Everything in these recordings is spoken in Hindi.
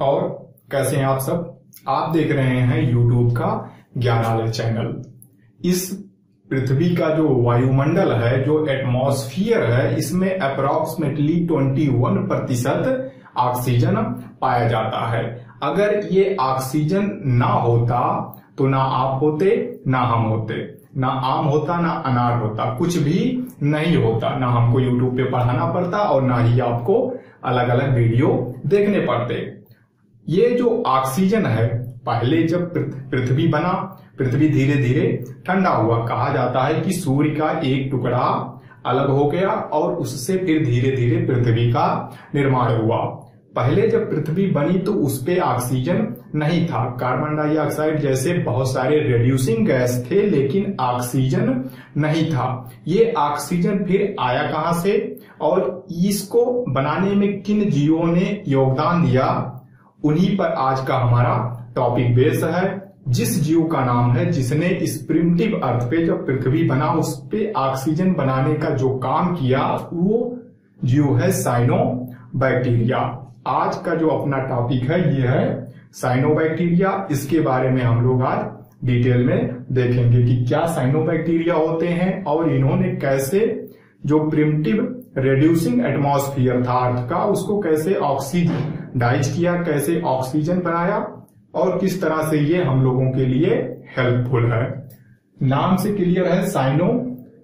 और कैसे हैं आप सब? आप देख रहे हैं यूट्यूब का ज्ञानालय चैनल। इस पृथ्वी का जो वायुमंडल है, जो एटमॉस्फियर है, इसमें अप्रोक्सीमेटली 21 प्रतिशत ऑक्सीजन पाया जाता है। अगर ये ऑक्सीजन ना होता तो ना आप होते, ना हम होते। ना आम होता, ना अनार होता। कुछ भी नहीं होता। ना हमको यूट्यूब पे पढ़ाना पड़ता और ना ही आपको अलग अलग वीडियो देखने पड़ते। ये जो ऑक्सीजन है, पहले जब पृथ्वी बना, पृथ्वी धीरे धीरे ठंडा हुआ, कहा जाता है कि सूर्य का एक टुकड़ा अलग हो गया और उससे फिर धीरे धीरे पृथ्वी का निर्माण हुआ। पहले जब पृथ्वी बनी तो उस पे ऑक्सीजन नहीं था। कार्बन डाइऑक्साइड जैसे बहुत सारे रेड्यूसिंग गैस थे, लेकिन ऑक्सीजन नहीं था। ये ऑक्सीजन फिर आया कहाँ से? और इसको बनाने में किन जीवों ने योगदान दिया? उन्हीं पर आज का हमारा टॉपिक बेस है, जिस जीव का नाम है, जिसने इस प्रिमटिव अर्थ पे जब पृथ्वी बना, उस पे ऑक्सीजन बनाने का जो काम किया, वो जीव है साइनो बैक्टीरिया आज का जो अपना टॉपिक है, ये है साइनोबैक्टीरिया इसके बारे में हम लोग आज डिटेल में देखेंगे कि क्या साइनोबैक्टीरिया होते हैं और इन्होंने कैसे जो प्रिमटिव रेड्यूसिंग एटमॉस्फियर था अर्थ का, उसको कैसे ऑक्सीडाइज किया, कैसे ऑक्सीजन बनाया और किस तरह से ये हम लोगों के लिए हेल्पफुल है। नाम से क्लियर है साइनो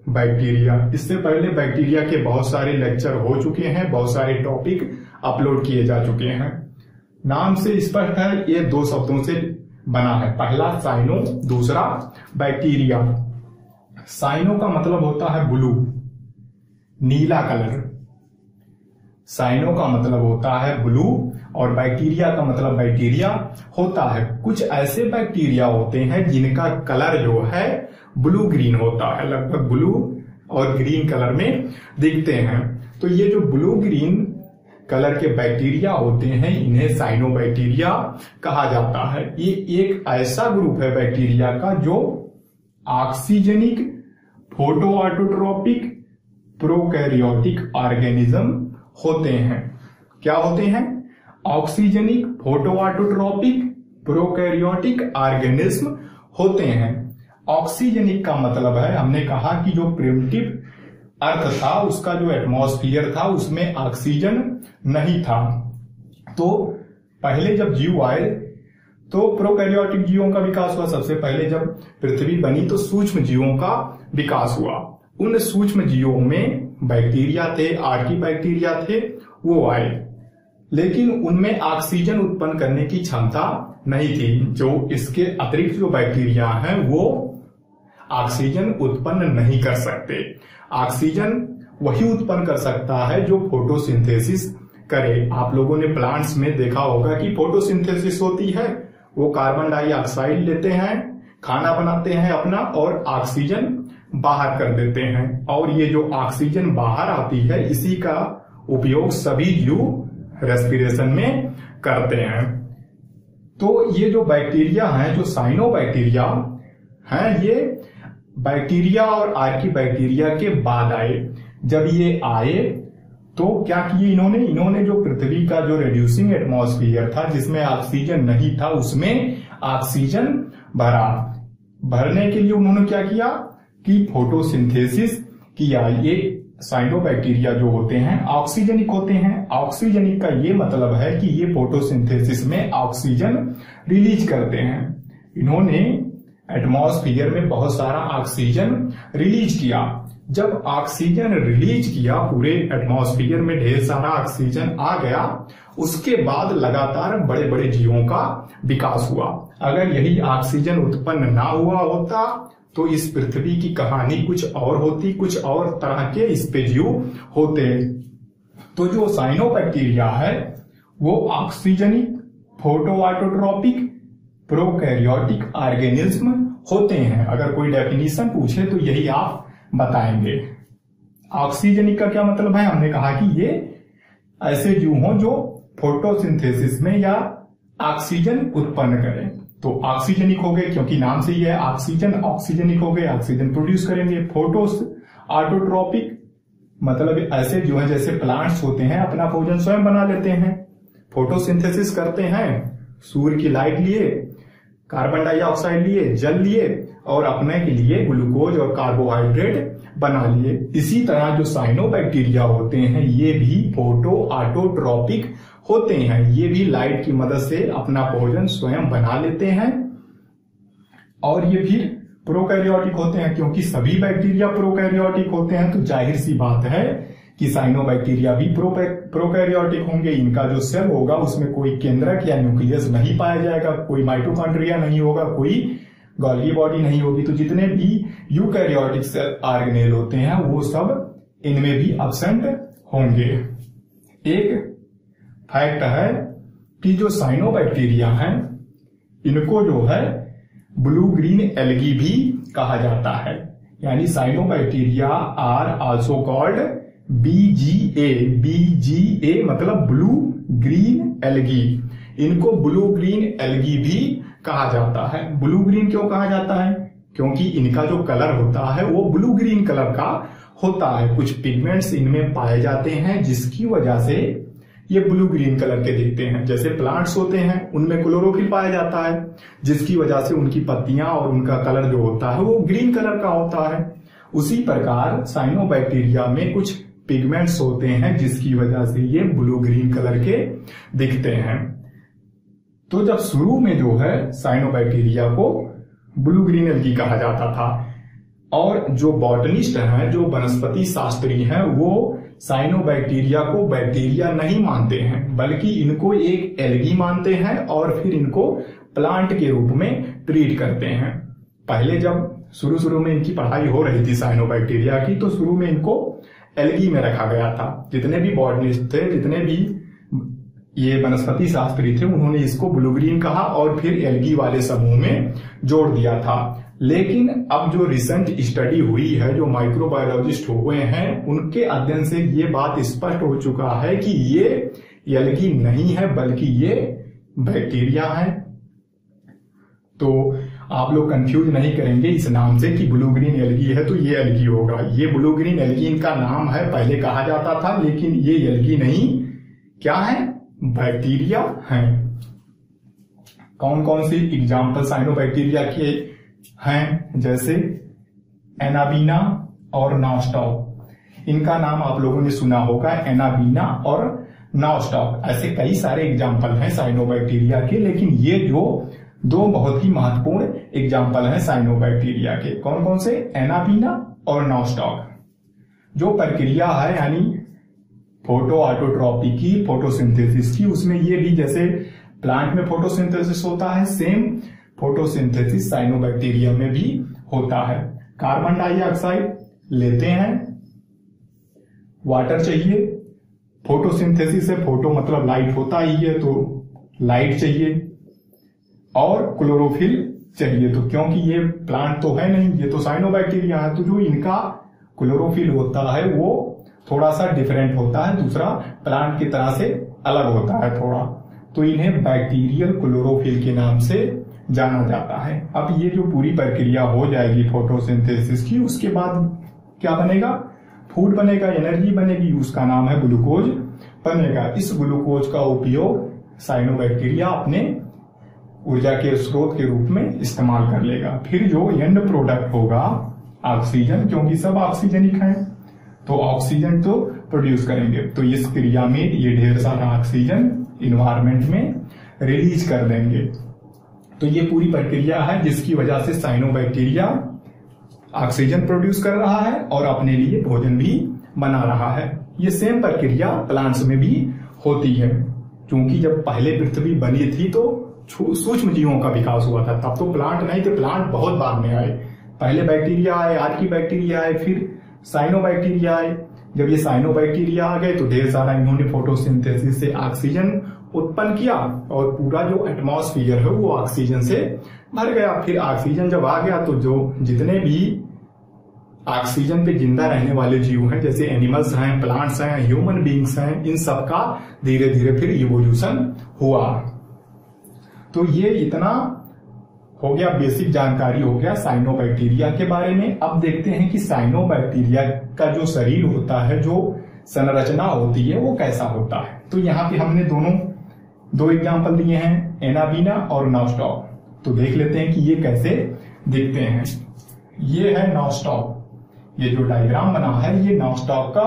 बैक्टीरिया इससे पहले बैक्टीरिया के बहुत सारे लेक्चर हो चुके हैं, बहुत सारे टॉपिक अपलोड किए जा चुके हैं। नाम से स्पष्ट है, ये दो शब्दों से बना है। पहला साइनो दूसरा बैक्टीरिया साइनो का मतलब होता है ब्लू, नीला कलर। साइनो का मतलब होता है ब्लू और बैक्टीरिया का मतलब बैक्टीरिया होता है। कुछ ऐसे बैक्टीरिया होते हैं जिनका कलर जो है ब्लू ग्रीन होता है। लगभग ब्लू और ग्रीन कलर में दिखते हैं। तो ये जो ब्लू ग्रीन कलर के बैक्टीरिया होते हैं, इन्हें साइनो बैक्टीरिया कहा जाता है। ये एक ऐसा ग्रुप है बैक्टीरिया का जो ऑक्सीजनिक फोटोआटोट्रोपिक प्रोकैरियोटिक ऑर्गेनिज्म होते हैं। क्या होते हैं? ऑक्सीजनिक फोटोआटोट्रोपिक प्रोकैरियोटिक ऑर्गेनिज्म होते हैं। ऑक्सीजनिक का मतलब है, हमने कहा कि जो प्रिमिटिव अर्थ था, उसका जो एटमॉस्फियर था, उसमें ऑक्सीजन नहीं था। तो पहले जब जीव आए तो प्रोकैरियोटिक जीवों का विकास हुआ। सबसे पहले जब पृथ्वी बनी तो सूक्ष्म जीवों का विकास हुआ। उन सूक्ष्म जीवों में बैक्टीरिया थे आर्की बैक्टीरिया थे, वो आए। लेकिन उनमें ऑक्सीजन उत्पन्न करने की क्षमता नहीं थी। जो इसके अतिरिक्त जो बैक्टीरिया हैं, वो ऑक्सीजन उत्पन्न नहीं कर सकते। ऑक्सीजन वही उत्पन्न कर सकता है जो फोटोसिंथेसिस करे। आप लोगों ने प्लांट्स में देखा होगा कि फोटोसिंथेसिस होती है, वो कार्बन डाइऑक्साइड लेते हैं, खाना बनाते हैं अपना, और ऑक्सीजन बाहर कर देते हैं। और ये जो ऑक्सीजन बाहर आती है, इसी का उपयोग सभी जीव रेस्पिरेशन में करते हैं। तो ये जो बैक्टीरिया हैं, जो साइनो बैक्टीरिया हैं, ये बैक्टीरिया और आर्की बैक्टीरिया के बाद आए। जब ये आए तो क्या किए इन्होंने? इन्होंने जो पृथ्वी का जो रिड्यूसिंग एटमॉस्फियर था, जिसमें ऑक्सीजन नहीं था, उसमें ऑक्सीजन भरा। भरने के लिए उन्होंने क्या किया? कि फोटोसिंथेसिस किया ये साइनोबैक्टीरिया जो होते हैं ऑक्सीजनिक होते हैं। ऑक्सीजनिक का ये मतलब है कि ये फोटोसिंथेसिस में ऑक्सीजन रिलीज़ करते हैं। इन्होंने एटमॉस्फियर में बहुत सारा ऑक्सीजन रिलीज़ किया। जब ऑक्सीजन रिलीज़ किया, पूरे एटमॉस्फियर में ढेर सारा ऑक्सीजन आ गया, उसके बाद लगातार बड़े बड़े जीवों का विकास हुआ। अगर यही ऑक्सीजन उत्पन्न ना हुआ होता तो इस पृथ्वी की कहानी कुछ और होती, कुछ और तरह के इस पे जीव होते। तो जो साइनोबैक्टीरिया है, वो ऑक्सीजनिक फोटोआटोट्रोपिक प्रोकैरियोटिक ऑर्गेनिज्म होते हैं। अगर कोई डेफिनेशन पूछे तो यही आप बताएँगे। ऑक्सीजनिक का क्या मतलब है? हमने कहा कि ये ऐसे जीव हों जो फोटोसिंथेसिस में या ऑक्सीजन उत्पन्न करें। तो ऑक्सीजनिक हो गए क्योंकि नाम से ही है ऑक्सीजन ऑक्सीजनिक हो गए ऑक्सीजन प्रोड्यूस करेंगे। फोटोस ऑटोट्रोपिक मतलब ऐसे जो है, जैसे प्लांट्स होते हैं, अपना भोजन स्वयं बना लेते हैं। फोटोसिंथेसिस करते हैं, सूर्य की लाइट लिए कार्बन डाइऑक्साइड लिए, जल लिए, और अपने के लिए ग्लूकोज और कार्बोहाइड्रेट बना लिए। इसी तरह जो साइनोबैक्टीरिया होते हैं, ये भी फ़ोटो ऑटोट्रॉपिक होते हैं। ये भी लाइट की मदद से अपना भोजन स्वयं बना लेते हैं। और ये फिर प्रोकैरियोटिक होते हैं, क्योंकि सभी बैक्टीरिया प्रोकैरियोटिक होते हैं। तो ज़ाहिर सी बात है कि साइनोबैक्टीरिया भी प्रोकैरियोटिक होंगे। इनका जो सेल होगा, उसमें कोई केंद्रक या न्यूक्लियस नहीं पाया जाएगा। कोई माइटोकॉन्ड्रिया नहीं होगा, कोई गॉल्गी बॉडी नहीं होगी। तो जितने भी यूकैरियोटिक सेल आर्गेनेल होते हैं, वो सब इनमें भी अबसेंट होंगे। एक फैक्ट है कि जो साइनोबैक्टीरिया हैं, इनको जो है ब्लू ग्रीन एलगी भी कहा जाता है। यानी cyanobacteria are also called BGA BGA मतलब ब्लू ग्रीन एलगी इनको ब्लू ग्रीन एलगी भी कहा जाता है। ब्लू ग्रीन क्यों कहा जाता है? क्योंकि इनका जो कलर होता है, वो ब्लू ग्रीन कलर का होता है। कुछ पिगमेंट्स इनमें पाए जाते हैं, जिसकी वजह से ये ब्लू ग्रीन कलर के दिखते हैं। जैसे प्लांट्स होते हैं, उनमें क्लोरोफिल पाया जाता है, जिसकी वजह से उनकी पत्तियाँ और उनका कलर जो होता है, वो ग्रीन कलर का होता है। उसी प्रकार साइनोबैक्टीरिया में कुछ पिगमेंट्स होते हैं, जिसकी वजह से ये ब्लू ग्रीन कलर के दिखते हैं। तो जब शुरू में जो है साइनोबैक्टीरिया को ब्लू ग्रीन एल्गी कहा जाता था। और जो बॉटनिस्ट हैं, जो वनस्पति शास्त्री हैं, वो साइनोबैक्टीरिया को बैक्टीरिया नहीं मानते हैं, बल्कि इनको एक एलगी मानते हैं और फिर इनको प्लांट के रूप में ट्रीट करते हैं। पहले जब शुरू शुरू में इनकी पढ़ाई हो रही थी साइनोबैक्टीरिया की तो शुरू में इनको एलगी में रखा गया था। जितने भी बॉटनिस्ट थे, जितने भी ये वनस्पति शास्त्री थे, उन्होंने इसको ब्लूग्रीन कहा और फिर एलगी वाले समूह में जोड़ दिया था। लेकिन अब जो रिसेंट स्टडी हुई है, जो माइक्रोबायोलॉजिस्ट हुए हैं, उनके अध्ययन से ये बात स्पष्ट हो चुका है कि ये एल्गी नहीं है, बल्कि ये बैक्टीरिया है। तो आप लोग कंफ्यूज नहीं करेंगे इस नाम से कि ब्लू ग्रीन एल्गी है तो ये एलगी होगा। ये ब्लू ग्रीन एल्गी इनका नाम है, पहले कहा जाता था, लेकिन ये एल्गी नहीं। क्या है? बैक्टीरिया है। कौन कौन सी एग्ज़ाम्पल साइनोबैक्टीरिया के हैं, जैसे एनाबीना और नास्टॉक इनका नाम आप लोगों ने सुना होगा, एनाबीना और नास्टॉक ऐसे कई सारे एग्ज़ाम्पल हैं साइनोबैक्टीरिया के, लेकिन ये जो दो बहुत ही महत्वपूर्ण एग्ज़ाम्पल हैं साइनोबैक्टीरिया के। कौन कौन से? एनाबीना और नास्टॉक जो प्रक्रिया है, यानी फ़ोटो ऑटोट्रॉपी की फोटोसिंथेसिस की, उसमें ये भी जैसे प्लांट में फोटोसिंथेसिस होता है सेम फोटोसिंथेसिस साइनोबैक्टीरिया में भी होता है। कार्बन डाइऑक्साइड लेते हैं। वाटर चाहिए। फोटोसिंथेसिस से फ़ोटो मतलब लाइट होता ही है तो लाइट चाहिए। और क्लोरोफिल चाहिए तो क्योंकि ये प्लांट तो है नहीं, ये तो साइनोबैक्टीरिया है तो जो इनका क्लोरोफिल होता है, वो थोड़ा सा डिफरेंट होता है, दूसरा प्लांट की तरह से अलग होता है थोड़ा। तो इन्हें बैक्टीरियल क्लोरोफिल के नाम से जाना जाता है। अब ये जो पूरी प्रक्रिया हो जाएगी फोटोसिंथेसिस की, उसके बाद क्या बनेगा? फ़ूड बनेगा एनर्जी बनेगी, उसका नाम है ग्लूकोज बनेगा। इस ग्लूकोज का उपयोग साइनोबैक्टीरिया अपने ऊर्जा के स्रोत के रूप में इस्तेमाल कर लेगा। फिर जो एंड प्रोडक्ट होगा ऑक्सीजन क्योंकि सब ऑक्सीजनिक है तो ऑक्सीजन तो प्रोड्यूस करेंगे। तो इस क्रिया में ये ढेर सारा ऑक्सीजन इन्वायरमेंट में रिलीज़ कर देंगे। तो ये पूरी प्रक्रिया है, जिसकी वजह से साइनोबैक्टीरिया ऑक्सीजन प्रोड्यूस कर रहा है और अपने लिए भोजन भी बना रहा है। ये सेम प्रक्रिया प्लांट्स में भी होती है। क्योंकि जब पहले पृथ्वी बनी थी तो सूक्ष्म जीवों का विकास हुआ था। तब तो प्लांट नहीं थे। प्लांट बहुत बाद में आए। पहले बैक्टीरिया आए, आज की बैक्टीरिया आए, फिर साइनोबैक्टीरिया आए। जब ये साइनोबैक्टीरिया आ गए तो ढेर सारा इन्होंने फोटोसिंथेसिस से ऑक्सीजन उत्पन्न किया और पूरा जो एटमॉस्फियर है, वो ऑक्सीजन से भर गया। फिर ऑक्सीजन जब आ गया तो जो जितने भी ऑक्सीजन पे ज़िंदा रहने वाले जीव हैं, जैसे एनिमल्स हैं प्लांट्स हैं ह्यूमन बींग्स हैं, इन सब का धीरे धीरे फिर इवोल्यूशन हुआ। तो ये इतना हो गया बेसिक जानकारी हो गया साइनोबैक्टीरिया के बारे में। अब देखते हैं कि साइनोबैक्टीरिया का जो शरीर होता है, जो संरचना होती है, वो कैसा होता है। तो यहाँ पे हमने दोनों, दो एग्ज़ाम्पल दिए हैं एनाबीना और नॉस्टॉप तो देख लेते हैं कि ये कैसे दिखते हैं। ये है नॉस्टॉप ये जो डायग्राम बना है, ये नॉस्टॉप का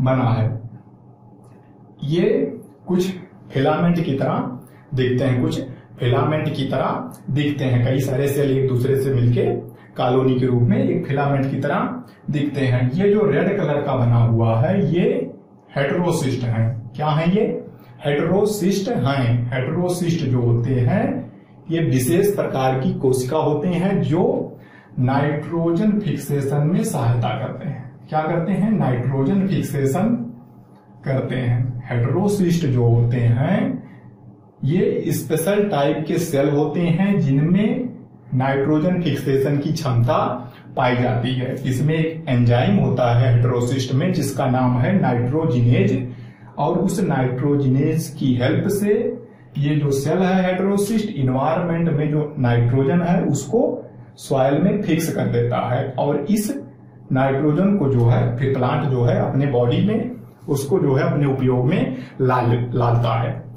बना है। ये कुछ फिलामेंट की तरह देखते हैं, कुछ फिलामेंट की तरह दिखते हैं। कई सारे सेल एक दूसरे से मिलके कॉलोनी के रूप में एक फिलामेंट की तरह दिखते हैं। ये जो रेड कलर का बना हुआ है, ये हेट्रोसिस्ट है। क्या है ये? हेट्रोसिस्ट हैं। हेट्रोसिस्ट जो होते हैं, ये विशेष प्रकार की कोशिका होते हैं जो नाइट्रोजन फिक्सेशन में सहायता करते हैं। क्या करते हैं? नाइट्रोजन फिक्सेशन करते हैं। हेट्रोसिस्ट जो होते हैं ये स्पेशल टाइप के सेल होते हैं जिनमें नाइट्रोजन फिक्सेशन की क्षमता पाई जाती है। इसमें एक एंजाइम होता है हेट्रोसिस्ट में, जिसका नाम है नाइट्रोजिनेज और उस नाइट्रोजिनेज की हेल्प से ये जो सेल है हेट्रोसिस्ट इन्वायरमेंट में जो नाइट्रोजन है, उसको सॉयल में फिक्स कर देता है और इस नाइट्रोजन को जो है, फिर प्लांट जो है, अपने बॉडी में, उसको जो है, अपने उपयोग में लाल लाता है।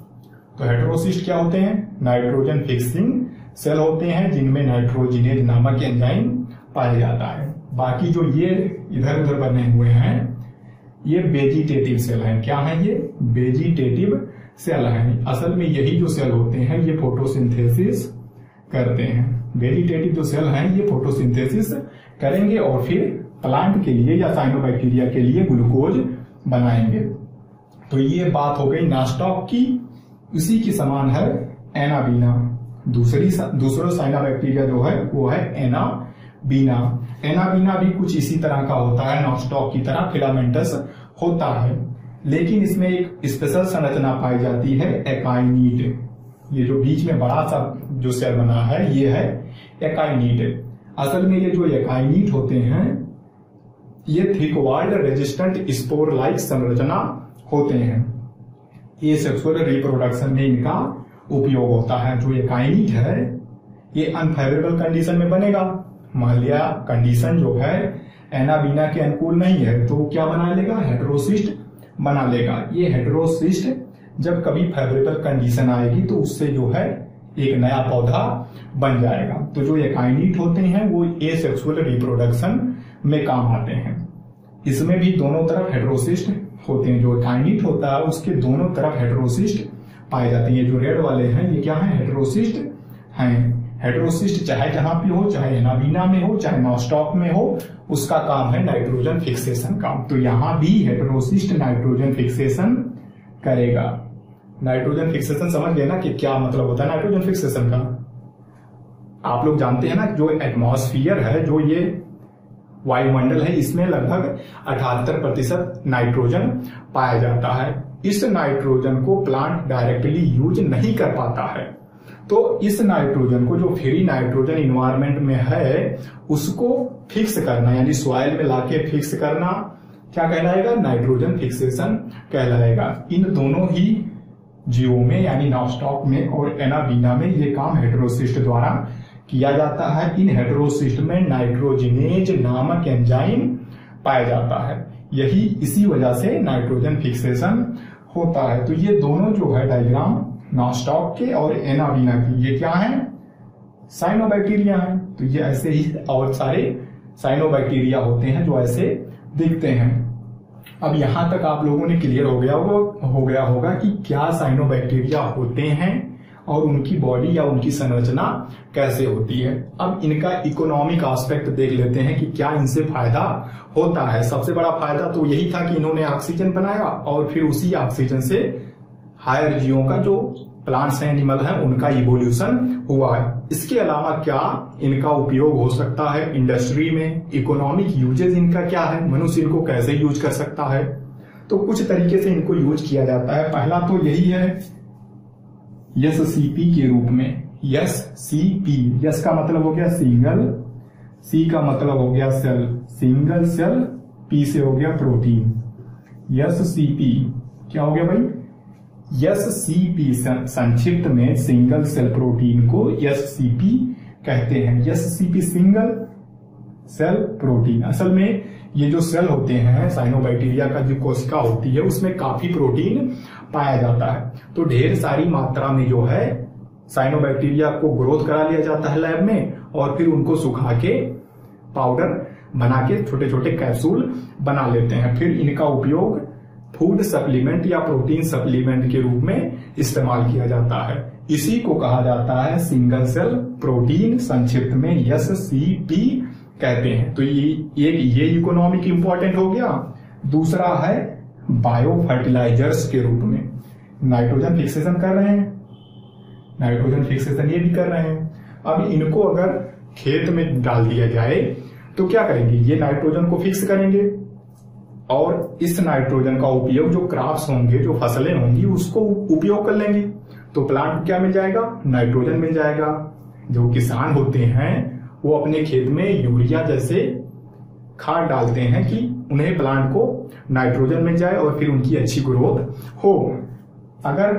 तो हेट्रोसिस्ट क्या होते हैं? नाइट्रोजन फिक्सिंग सेल होते हैं, जिनमें नाइट्रोजिनेज नामक एंजाइम पाया जाता है। बाकी जो ये इधर उधर बने हुए हैं, ये वेजिटेटिव सेल हैं। क्या है ये? वेजिटेटिव सेल हैं। असल में यही जो सेल होते हैं, ये फोटोसिंथेसिस करते हैं। वेजिटेटिव जो सेल हैं, ये फोटोसिंथेसिस करेंगे और फिर प्लांट के लिए या साइनोबैक्टीरिया के लिए ग्लूकोज बनाएँगे। तो ये बात हो गई नास्टॉक की। उसी की समान है एनाबीना दूसरी दूसरा साइना बैक्टीरिया जो है, वो है एनाबीना एनाबीना भी कुछ इसी तरह का होता है नॉस्टॉक की तरह फिलामेंटस होता है। लेकिन इसमें एक स्पेशल संरचना पाई जाती है एकाइनीट ये जो बीच में बड़ा सा जो सेल बना है, ये है एकाइनीट असल में ये जो एकाइनीट होते हैं, ये थिकवाल्ड रेजिस्टेंट स्पोर लाइक संरचना होते हैं। ये सेक्सुअल रिप्रोडक्शन में इनका उपयोग होता है। जो ये काइनिट है, ये अनफेवरेबल कंडीशन में बनेगा। मान लिया कंडीशन जो है एनाबीना के अनुकूल नहीं है तो क्या बना लेगा? हेट्रोसिस्ट बना लेगा। ये हेड्रोसिस्ट जब कभी फेवरेबल कंडीशन आएगी तो उससे जो है एक नया पौधा बन जाएगा। तो जो एकाइनिट होते हैं, वो ए सेक्सुअल रिप्रोडक्शन में काम आते हैं। इसमें भी दोनों तरफ़ हेट्रोसिस्ट होते हैं, जो एकाइनिट होता है, उसके दोनों तरफ़ हेड्रोसिस्ट पाए जाते हैं। जो रेड वाले हैं, ये क्या है? हेट्रोसिस्ट हैं। हेट्रोसिस्ट चाहे जहाँ भी हो, चाहे एनाबीना में हो, चाहे नॉस्टॉक में हो, उसका काम है नाइट्रोजन फिक्सेशन काम। तो यहाँ भी हेड्रोसिस्ट नाइट्रोजन फिक्सेशन करेगा। नाइट्रोजन फिक्सेशन समझ गए ना कि क्या मतलब होता है नाइट्रोजन फिक्सेशन का? आप लोग जानते हैं ना जो एटमॉस्फियर है, जो ये वायुमंडल है, इसमें लगभग अठहत्तर प्रतिशत नाइट्रोजन पाया जाता है। इस नाइट्रोजन को प्लांट डायरेक्टली यूज़ नहीं कर पाता है। तो इस नाइट्रोजन को जो फ्री नाइट्रोजन इन्वायरमेंट में है, उसको फिक्स करना, यानी सॉइल में लाके फिक्स करना, क्या कहलाएगा? नाइट्रोजन फिक्सेशन कहलाएगा। इन दोनों ही जीवो में, यानी नॉस्टॉक में और एनाबीना में ये काम हेट्रोसिस्ट द्वारा किया जाता है इन हेड्रोसिस्ट में नाइट्रोजिनेज नामक एंजाइम पाया जाता है। यही इसी वजह से नाइट्रोजन फिक्सेशन होता है। तो ये दोनों जो है डायग्राम नॉस्टॉक के और एनाबीना की, ये क्या है? साइनोबैक्टीरिया है। तो ये ऐसे ही और सारे साइनोबैक्टीरिया होते हैं जो ऐसे दिखते हैं। अब यहाँ तक आप लोगों ने क्लियर हो गया होगा, हो गया होगा कि क्या साइनोबैक्टीरिया होते हैं। और उनकी बॉडी या उनकी संरचना कैसे होती है। अब इनका इकोनॉमिक एस्पेक्ट देख लेते हैं कि क्या इनसे फ़ायदा होता है। सबसे बड़ा फ़ायदा तो यही था कि इन्होंने ऑक्सीजन बनाया और फिर उसी ऑक्सीजन से हायर जीवों का जो प्लांट्स एनिमल हैं, उनका इवोल्यूशन हुआ है। इसके अलावा क्या इनका उपयोग हो सकता है? इंडस्ट्री में इकोनॉमिक यूजेज इनका क्या है? मनुष्य इनको कैसे यूज़ कर सकता है? तो कुछ तरीके से इनको यूज़ किया जाता है। पहला तो यही है यस सी पी के रूप में, यस सी पी यस का मतलब हो गया सिंगल सी का मतलब हो गया सेल सिंगल सेल पी से हो गया प्रोटीन यस सी पी क्या हो गया भाई? यस सी पी संक्षिप्त में सिंगल सेल प्रोटीन को यस सी पी कहते हैं। S C P single cell protein असल में ये जो सेल होते हैं साइनोबैक्टीरिया का जो कोशिका होती है, उसमें काफ़ी प्रोटीन पाया जाता है। तो ढेर सारी मात्रा में जो है साइनोबैक्टीरिया को ग्रोथ करा लिया जाता है लैब में और फिर उनको सुखा के पाउडर बना के छोटे छोटे कैप्सूल बना लेते हैं। फिर इनका उपयोग फ़ूड सप्लीमेंट या प्रोटीन सप्लीमेंट के रूप में इस्तेमाल किया जाता है। इसी को कहा जाता है सिंगल सेल प्रोटीन संक्षिप्त में यस सी पी कहते हैं। तो ये एक ये इकोनॉमिक इंपॉर्टेंट हो गया। दूसरा है बायो फर्टिलाइजर्स के रूप में। नाइट्रोजन फिक्सेशन कर रहे हैं। नाइट्रोजन फिक्सेशन ये भी कर रहे हैं। अब इनको अगर खेत में डाल दिया जाए तो क्या करेंगे? ये नाइट्रोजन को फिक्स करेंगे। और इस नाइट्रोजन का उपयोग जो क्राफ्ट होंगे, जो फ़सलें होंगी, उसको उपयोग कर लेंगे। तो प्लांट क्या मिल जाएगा? नाइट्रोजन मिल जाएगा। जो किसान होते हैं वो अपने खेत में यूरिया जैसे खाद डालते हैं कि उन्हें प्लांट को नाइट्रोजन मिल जाए और फिर उनकी अच्छी ग्रोथ हो। अगर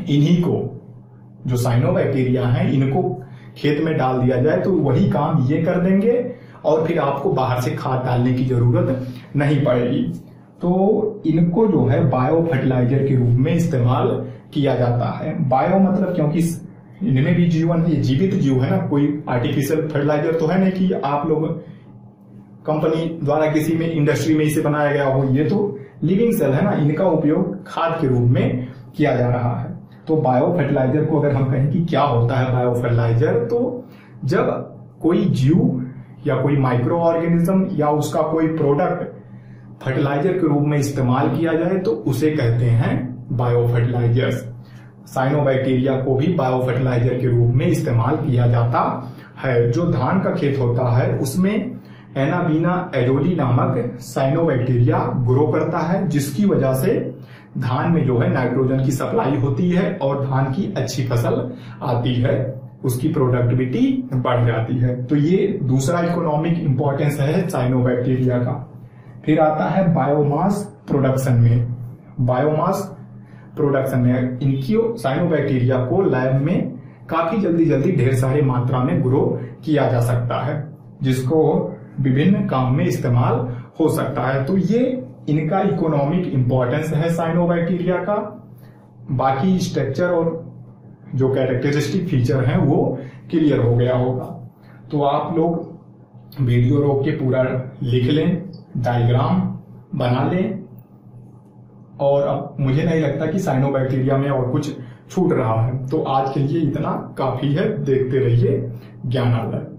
इन्हीं को, जो साइनोबैक्टीरिया हैं, इनको खेत में डाल दिया जाए तो वही काम ये कर देंगे और फिर आपको बाहर से खाद डालने की ज़रूरत नहीं पड़ेगी। तो इनको जो है बायो फर्टिलाइज़र के रूप में इस्तेमाल किया जाता है। बायो मतलब क्योंकि इनमें भी जीवन ये जीवित जीव है ना, कोई आर्टिफिशियल फर्टिलाइज़र तो है नहीं कि आप लोग कंपनी द्वारा किसी में इंडस्ट्री में इसे बनाया गया हो। ये तो लिविंग सेल है ना, इनका उपयोग खाद के रूप में किया जा रहा है। तो बायो फर्टिलाइज़र को अगर हम कहें कि क्या होता है बायो फर्टिलाइज़र तो जब कोई जीव या कोई माइक्रो ऑर्गेनिज्म या उसका कोई प्रोडक्ट फर्टिलाइज़र के रूप में इस्तेमाल किया जाए तो उसे कहते हैं बायो फर्टिलाइजर्स साइनोबैक्टीरिया को भी बायो फर्टिलाइज़र के रूप में इस्तेमाल किया जाता है। जो धान का खेत होता है, उसमें एनाबीना एडोली नामक साइनोबैक्टीरिया ग्रो करता है, जिसकी वजह से धान में जो है नाइट्रोजन की सप्लाई होती है और धान की अच्छी फ़सल आती है। उसकी प्रोडक्टिविटी बढ़ जाती है। तो ये दूसरा इकोनॉमिक इंपॉर्टेंस है साइनोबैक्टीरिया का। फिर आता है बायोमास प्रोडक्शन में। बायोमास प्रोडक्शन में, इनकी साइनोबैक्टीरिया को लैब में काफ़ी जल्दी जल्दी ढेर सारी मात्रा में ग्रो किया जा सकता है, जिसको विभिन्न काम में इस्तेमाल हो सकता है। तो ये इनका इकोनॉमिक इंपॉर्टेंस है साइनोबैक्टीरिया का। बाकी स्ट्रक्चर और जो कैरेक्टरिस्टिक फीचर हैं, वो क्लियर हो गया होगा। तो आप लोग वीडियो रोक के पूरा लिख लें डायग्राम बना लें और अब मुझे नहीं लगता कि साइनोबैक्टीरिया में और कुछ छूट रहा है। तो आज के लिए इतना। काफ़ी है। देखते रहिए ज्ञान ज्ञानालय।